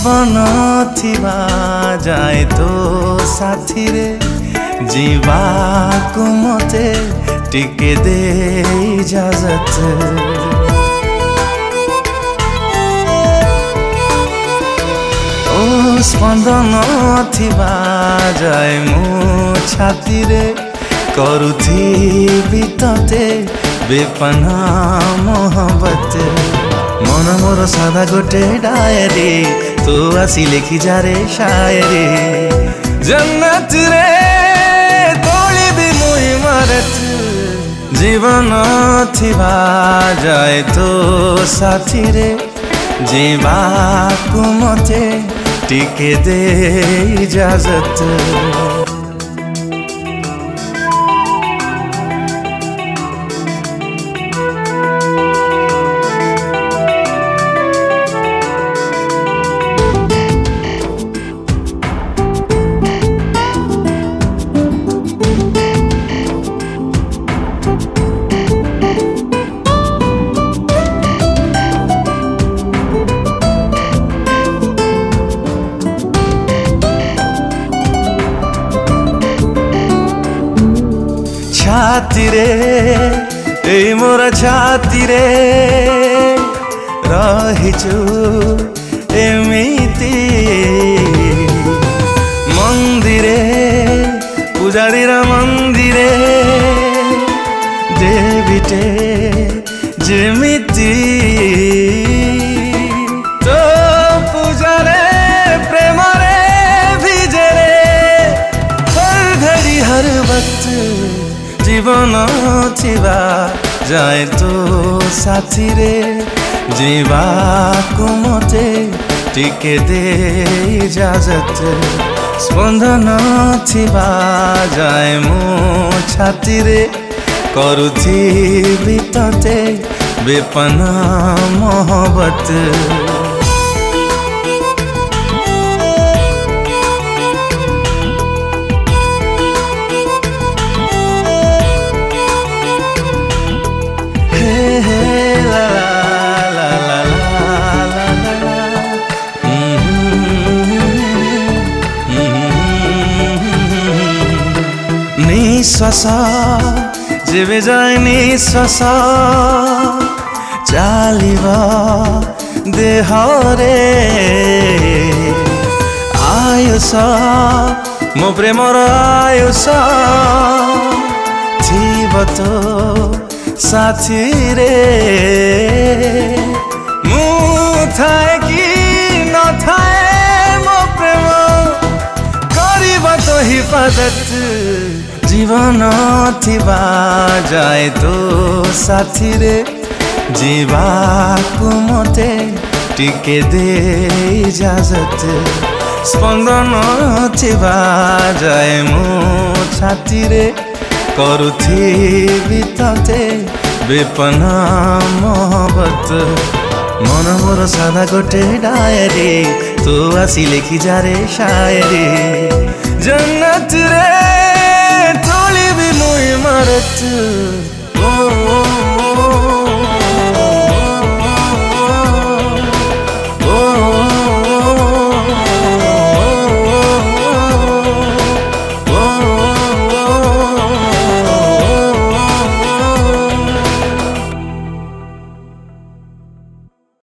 ଜୀବନ ଥିବା ଯାଏ ତୋ ସାଥିରେ ଯିବାକୁ ମୋତେ ଟିକେ ଦେ ଇଜାଜତ ଓ ସ୍ପନ୍ଦନ ଥିବା ଯାଏ ମୁଁ ଛାତିରେ କରୁଥିବି ତତେ বেপানা মহবত মন মোর সাদা গোটে ডায়েরি তো আসি লেখি যারে শায়রে জন্নত রে তোড়িবি মুই মরত জীবন থিবা যায় তো সাথী রে ଯିବାକୁ ମୋତେ ଟିକେ ଦେ ଇଜାଜତ ছাতিরে এই মোর ছাতিরে ରହିଛୁ ଏମିତି ମନ୍ଦିରେ ପୂଜାରୀର ମନ୍ଦିରେ ଦେବୀଟେ ଯେମିତି জীবন ଥିବା ଯାଏ ତୋ ସାଥିରେ ଯିବାକୁ ମୋତେ ଟିକେ ଦେ ଇଜାଜତ ସ୍ପନ୍ଦନ ଥିବା ଯାଏ ମୋ ଛାତିରେ କରୁଥିବି ତତେ ବେପନ ମହବତ নিঃশ্বাস যেবে যায় নিঃশ্বাস চালিবা দেহরে আয়ুষ ମୋ ପ୍ରେମର ଆୟୁଷ ଥିବ ତ ସାଥିରେ ମୁଁ ଥାଏ କି ନଥାଏ ମୋ ପ୍ରେମ କରିବ ତ ହିଫାଜତ ଜୀବନ ଥିବା ଯାଏ ତୋ ସାଥିରେ ଯିବାକୁ ମୋତେ ଟିକେ ଦେ ଇଜାଜତ ସ୍ପନ୍ଦନ ଥିବା ଯାଏ ମୁଁ ଛାତିରେ କରୁଥିବି ତତେ ବିପନ ମହବତ মন মোর সাদা গোটে ডায়েরি তো আসি লেখি যারে শায়েরি জন্নত রে மறத்து